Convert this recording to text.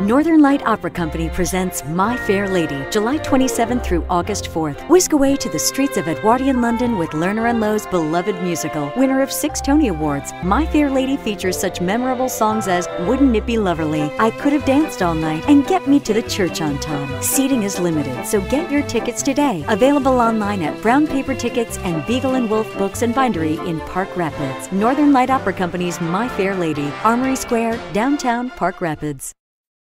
Northern Light Opera Company presents My Fair Lady, July 27th through August 4th. Whisk away to the streets of Edwardian London with Lerner and Loewe's beloved musical, winner of six Tony Awards. My Fair Lady features such memorable songs as Wouldn't It Be Loverly," I Could Have Danced All Night, and Get Me to the Church on Time. Seating is limited, so get your tickets today. Available online at Brown Paper Tickets and Beagle and Wolf Books and Bindery in Park Rapids. Northern Light Opera Company's My Fair Lady, Armory Square, downtown Park Rapids.